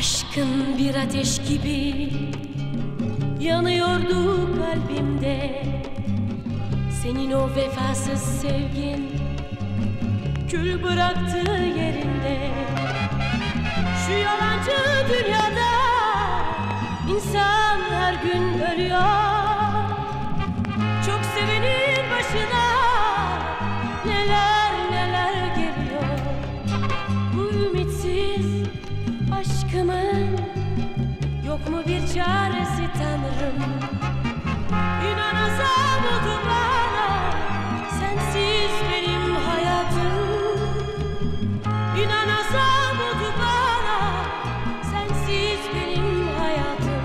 Aşkın bir ateş gibi yanıyordu kalbimde. Senin o vefasız sevgin kül bıraktı yerinde. Şu yalancı dünyada insan her gün ölüyor İnan azap oldu bana sensiz benim hayatım.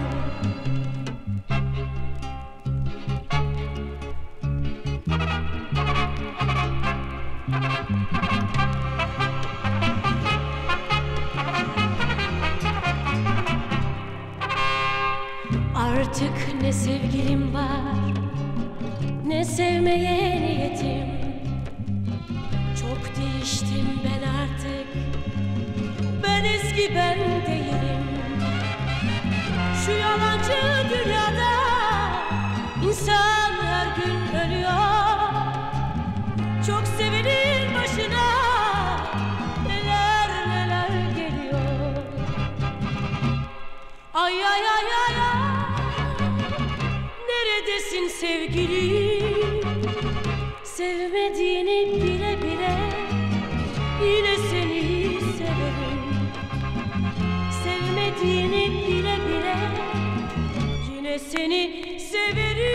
Artık ne sevgilim var Ne sevmeye niyetim. Çok değiştim ben Ben değilim. Şu yalancı dünyada insan her gün ölüyor. Çok sevenin başına Neler neler geliyor. Ay ay ay ay ay. Neredesin sevgilim Sevmediğini bile Sevmediğini bile bile Yine seni severim